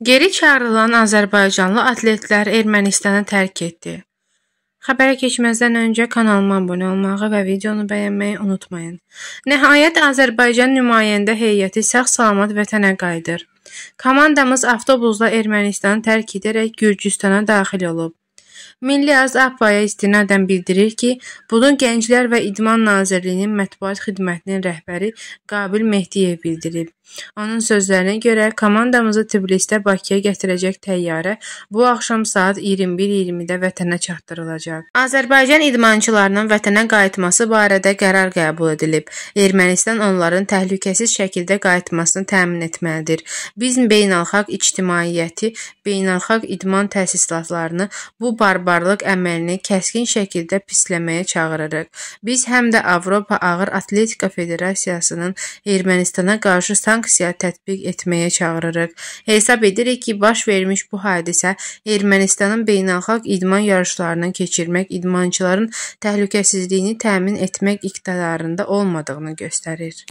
Geri çağrılan azərbaycanlı atletlər Ermənistanı tərk etdi. Xəbərə keçməzdən öncə kanalıma abunə olmağı və videonu bəyənməyi unutmayın. Nəhayət Azərbaycan nümayəndə heyəti sağ-salamat vətənə qayıdır. Komandamız avtobusla Ermənistanı tərk edərək Gürcüstana daxil olub. Milli Az APPA-ya istinadən bildirir ki, bunu Gənclər və İdman Nazirliyinin mətbuat xidmətinin rəhbəri Qabil Mehdiyev bildirib. Onun sözlərinə görə komandamızı Tbilisidə Bakıya gətirəcək təyyarə bu axşam saat 21:20-də vətənə çatdırılacaq. Azərbaycan idmançılarının vətənə qayıtması barədə qərar qəbul edilib. Ermənistan onların təhlükəsiz şəkildə qayıtmasını təmin etməlidir. Biz beynəlxalq ictimaiyyəti, beynəlxalq idman təsisatlarını bu barbarlıq əməlini kəskin şəkildə pisləməyə çağırırıq. Biz həm də Avropa Ağır Atletika Federasiyasının Ermənistana qarşı sanksiya tətbiq etməyə çağırırıq. Hesab edirik ki, baş vermiş bu hadisə Ermənistanın beynəlxalq idman yarışlarını keçirmək, idmançıların təhlükəsizliyini təmin etmək iqtidarında olmadığını göstərir.